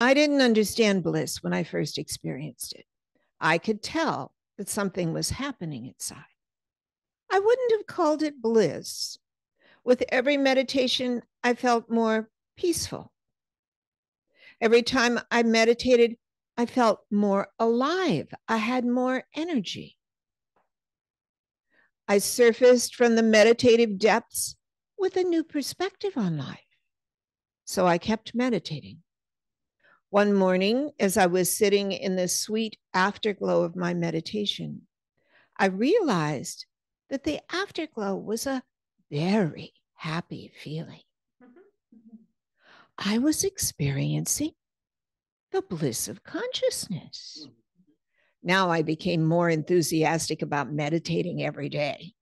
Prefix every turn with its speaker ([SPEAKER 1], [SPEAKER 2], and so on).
[SPEAKER 1] I didn't understand bliss when I first experienced it. I could tell that something was happening inside. I wouldn't have called it bliss. With every meditation, I felt more peaceful. Every time I meditated, I felt more alive. I had more energy. I surfaced from the meditative depths with a new perspective on life. So I kept meditating. One morning, as I was sitting in the sweet afterglow of my meditation, I realized that the afterglow was a very happy feeling. I was experiencing the bliss of consciousness. Mm-hmm. Now I became more enthusiastic about meditating every day.